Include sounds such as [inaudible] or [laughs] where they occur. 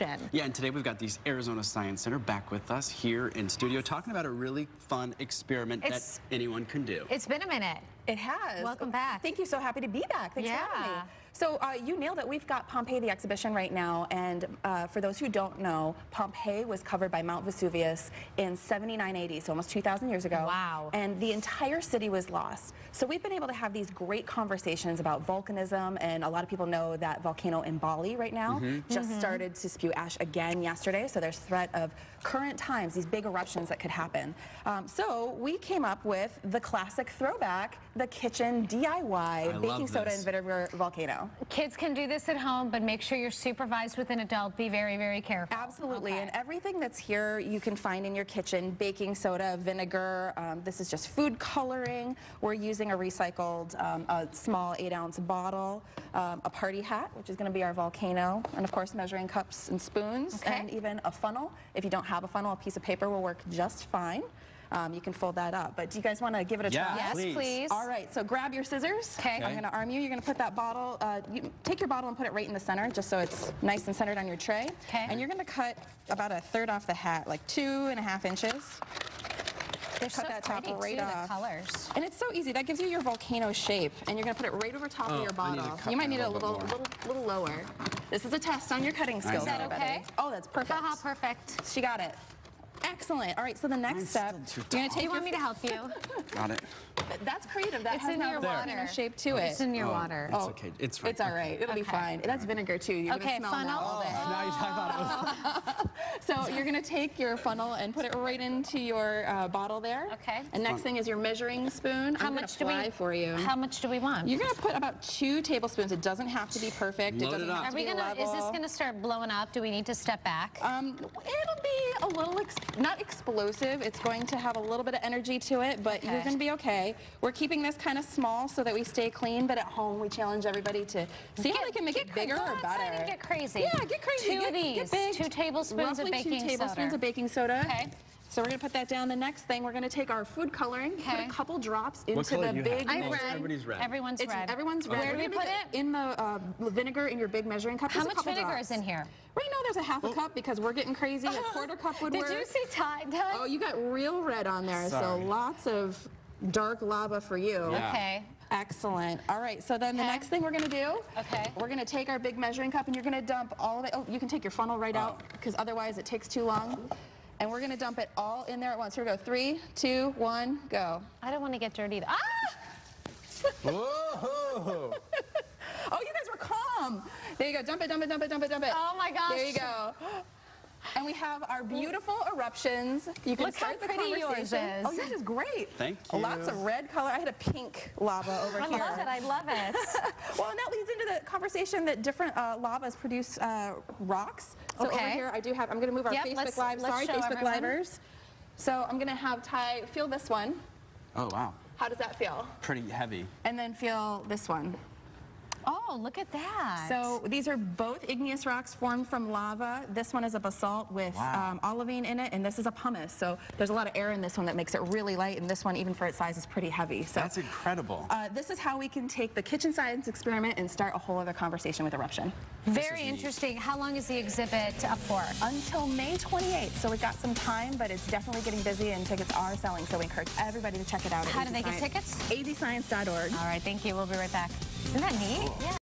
eruption. Yeah, and today we've got the Arizona Science Center back with us here in studio talking about a really fun experiment It's- that anyone can do. It's been a minute. It has. Welcome back. Thank you. So happy to be back. Thanks for having Yeah. me. So uh, you nailed it. We've got Pompeii the exhibition right now, and uh, for those who don't know, Pompeii was covered by Mount Vesuvius in 7980, so almost 2,000 years ago. Wow. And the entire city was lost. So we've been able to have these great conversations about volcanism, and a lot of people know that volcano in Bali right now just started to spew ash again yesterday. So there's threat of current times, these big eruptions that could happen. Um, so we came up with the classic throwback, the kitchen DIY love baking soda and vinegar volcano. Kids can do this at home, but make sure you're supervised with an adult. Be very, very careful. Absolutely, Okay. and everything that's here you can find in your kitchen, baking soda, vinegar, um, this is just food coloring. We're using a recycled, um, a small eight ounce bottle, um, a party hat, which is gonna be our volcano, and of course measuring cups and spoons, Okay. and even a funnel. If you don't have a funnel, a piece of paper will work just fine. Um, you can fold that up, but do you guys wanna give it a Yeah. try? Yes, Please. please. All right, so grab your scissors. Okay. I'm going to arm you. You're going to put that bottle, uh, you, take your bottle and put it right in the center just so it's nice and centered on your tray. Okay. And you're going to cut about a third off the hat, like two and a half inches. They're cut so that top pretty, right too, off. the colors. And it's so easy. That gives you your volcano shape. And you're going to put it right over top Oh, of your I need to bottle. You might need a a little little, little, little lower. This is a test on your cutting skills, Is that everybody. okay? Oh, that's perfect. Haha, perfect. She got it. Excellent. All right, so the next Mine's step, you're going tall. to Do you want me to help you? [laughs] Got it. That's creative. That It's has in your the volcano water. shape to it. It's in your Oh, water. It's okay. It's right. It's all right. It'll be Okay. fine. That's vinegar too. You're Okay, gonna smell that funnel. all day. Now you talk about it. [laughs] So you're gonna take your funnel and put it right into your uh, bottle there. Okay. And next thing is your measuring spoon. How I'm much do we? for you. How much do we want? You're gonna put about two tablespoons. It doesn't have to be perfect. Load it doesn't up. have Are we be gonna? Is this gonna start blowing up? Do we need to step back? Um, it'll be a little, ex not explosive. It's going to have a little bit of energy to it, but you're going to be okay. We're keeping this kind of small so that we stay clean, but at home we challenge everybody to see how Get- they can make it bigger or better. and get crazy. Yeah, get crazy. Two get, of these. Get. Two tablespoons of Roughly baking two tablespoons soda. of baking soda. Okay. So we're going to put that down. The next thing, we're going to take our food coloring, put a couple drops into the big have? I Most read. everybody's red. Everyone's It's, red. everyone's red. Where do We're we put it? In the uh, vinegar in your big measuring cup. How Just a much vinegar drops. is in here? Right now there's a half a cup because we're getting crazy. A quarter cup would Did work. you see tie dye? Oh, you got real red on there, Sorry. so lots of dark lava for you. Yeah. Okay. Excellent. All right, so then the next thing we're gonna do, Okay. we're gonna take our big measuring cup and you're gonna dump all of it. Oh, you can take your funnel right out because otherwise it takes too long. And we're gonna dump it all in there at once. Here we go. Three, two, one, go. I don't want to get dirty. Ah! [laughs] Whoa! [laughs] Oh, you guys were calm. There you go. Dump it, dump it, dump it, dump it, dump it. Oh my gosh. There you go. And we have our beautiful eruptions. You can Look how start the pretty yours is. Oh, yours is great. Thank you. Lots of red color. I had a pink lava over I here. I love it. I love it. [laughs] Well, and that leads into the conversation that different uh, lavas produce uh, rocks. So over here, I do have. I'm going to move our Yep, Facebook let's- Live. let's Sorry, show Facebook everyone. Livers. So I'm going to have Ty feel this one. Oh wow, How does that feel? pretty heavy. And then feel this one. Oh, look at that. So these are both igneous rocks formed from lava. This one is a basalt with Wow. um, olivine in it, and this is a pumice. So there's a lot of air in this one that makes it really light, and this one, even for its size, is pretty heavy. So That's incredible. uh, this is how we can take the kitchen science experiment and start a whole other conversation with eruption. Very is neat. interesting. How long is the exhibit up for? Until May 28th, so we've got some time, but it's definitely getting busy, and tickets are selling. So we encourage everybody to check it out. How do they get tickets? azscience.org. All right, thank you. We'll be right back. Isn't that neat? Oh. Yeah.